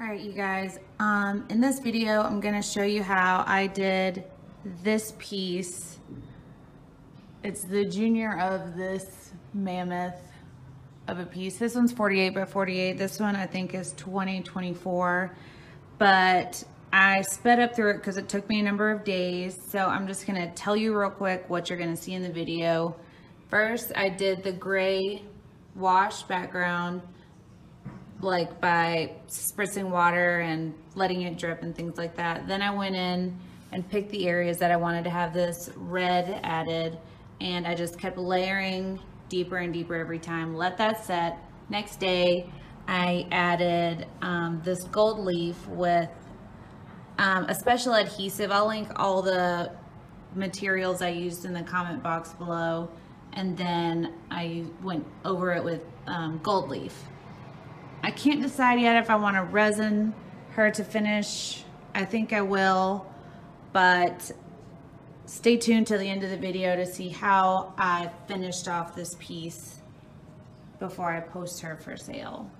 All right, you guys, um, in this video, I'm gonna show you how I did this piece. It's the junior of this mammoth of a piece. This one's 48 by 48. This one I think is 20, 24. But I sped up through it because it took me a number of days. So I'm just gonna tell you real quick what you're gonna see in the video. First, I did the gray wash background like by spritzing water and letting it drip and things like that. Then I went in and picked the areas that I wanted to have this red added and I just kept layering deeper and deeper every time. Let that set. Next day, I added um, this gold leaf with um, a special adhesive. I'll link all the materials I used in the comment box below. And then I went over it with um, gold leaf. I can't decide yet if I want to resin her to finish. I think I will, but stay tuned to the end of the video to see how I finished off this piece before I post her for sale.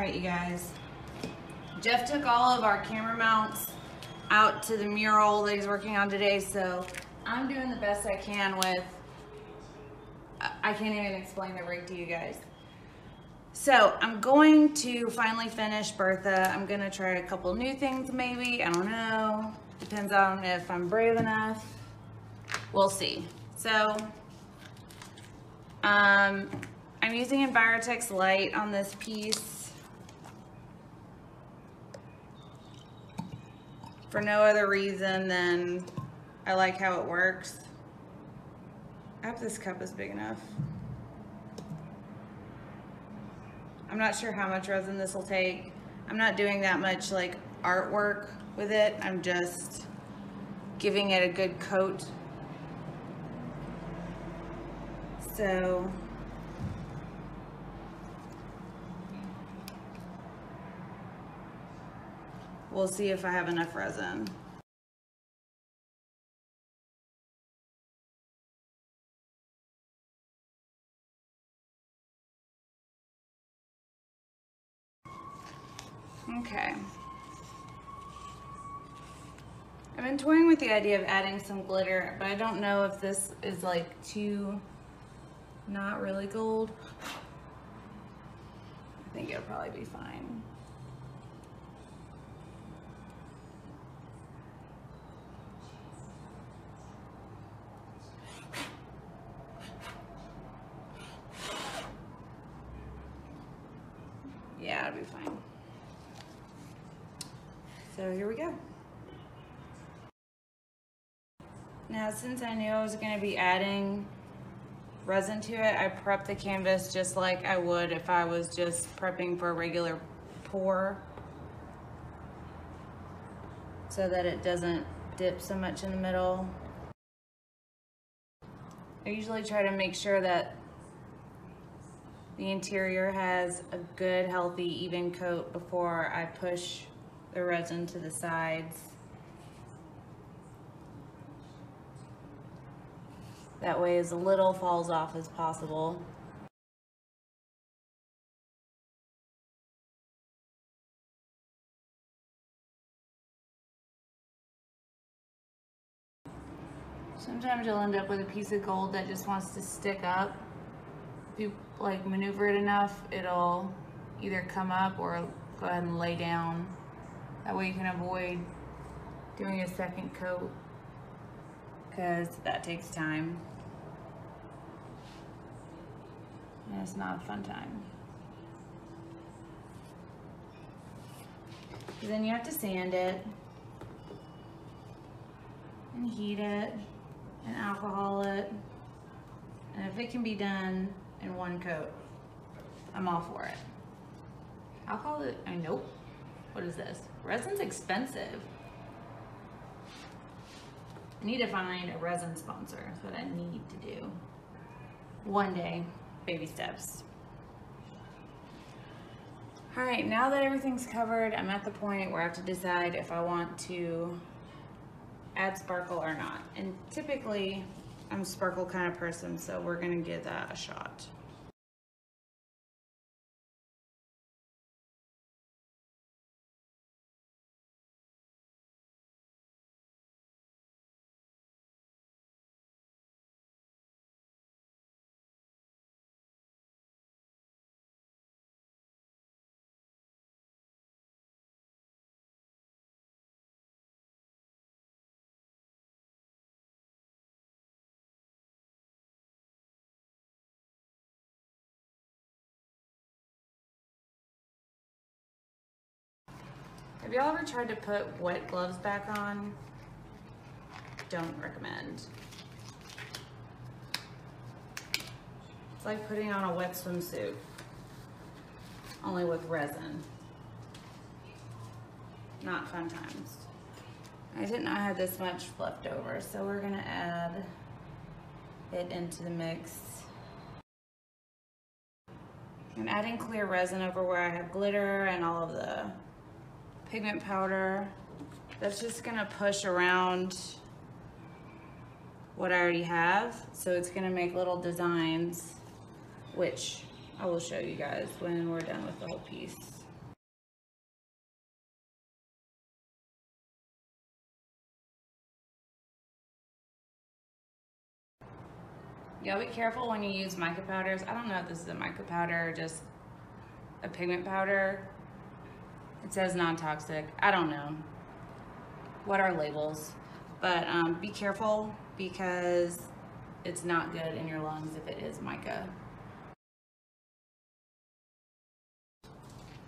Right, you guys. Jeff took all of our camera mounts out to the mural that he's working on today, so I'm doing the best I can with, I can't even explain the rig to you guys. So I'm going to finally finish Bertha. I'm gonna try a couple new things maybe, I don't know. Depends on if I'm brave enough. We'll see. So, um, I'm using Envirotex Lite on this piece. For no other reason than I like how it works. I hope this cup is big enough. I'm not sure how much resin this will take. I'm not doing that much like artwork with it. I'm just giving it a good coat. So we'll see if I have enough resin. Okay. I've been toying with the idea of adding some glitter, but I don't know if this is like too not really gold. I think it'll probably be fine. Yeah, it'll be fine. So here we go. Now, since I knew I was gonna be adding resin to it, I prepped the canvas just like I would if I was just prepping for a regular pour so that it doesn't dip so much in the middle. I usually try to make sure that the interior has a good, healthy, even coat before I push the resin to the sides. That way as little falls off as possible. Sometimes you'll end up with a piece of gold that just wants to stick up. If you like maneuver it enough, it'll either come up or go ahead and lay down. That way you can avoid doing a second coat because that takes time. And it's not a fun time. Then you have to sand it and heat it and alcohol it. And if it can be done in one coat, I'm all for it. Alcohol, I nope. What is this? Resin's expensive. I need to find a resin sponsor. That's what I need to do. One day, baby steps. All right, now that everything's covered, I'm at the point where I have to decide if I want to add sparkle or not. And typically, I'm a sparkle kind of person, so we're gonna give that a shot. Have y'all ever tried to put wet gloves back on? Don't recommend. It's like putting on a wet swimsuit, only with resin. Not fun times. I didn't have this much left over, so we're gonna add it into the mix. I'm adding clear resin over where I have glitter and all of the pigment powder. That's just gonna push around what I already have. So it's gonna make little designs, which I will show you guys when we're done with the whole piece. Y'all be careful when you use mica powders. I don't know if this is a mica powder or just a pigment powder. It says non-toxic. I don't know. What are labels? But um, be careful because it's not good in your lungs if it is mica.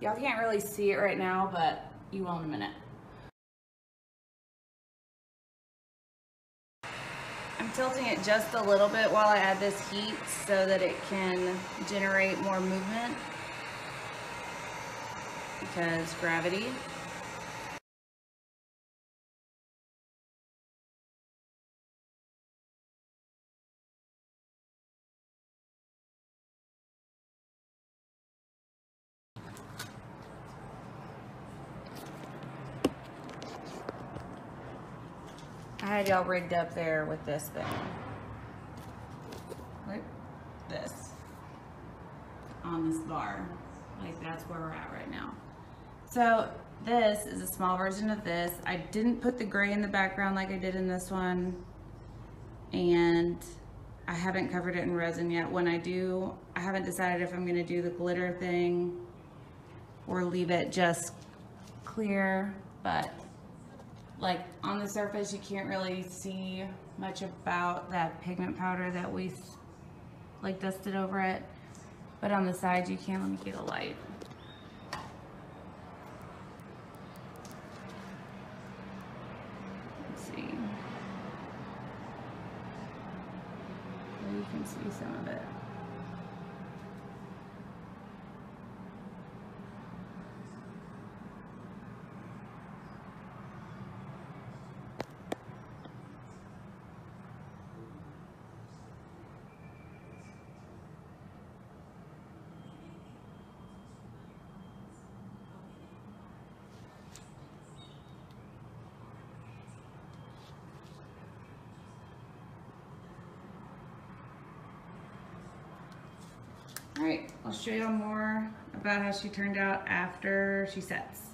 Y'all can't really see it right now, but you will in a minute. I'm tilting it just a little bit while I add this heat so that it can generate more movement because gravity. I had y'all rigged up there with this thing. Right? This. On this bar. Like that's where we're at right now. So this is a small version of this. I didn't put the gray in the background like I did in this one. And I haven't covered it in resin yet. When I do, I haven't decided if I'm gonna do the glitter thing or leave it just clear, but like on the surface you can't really see much about that pigment powder that we like dusted over it but on the sides you can let me get a light let's see there you can see some of it All right, I'll show y'all more about how she turned out after she sets.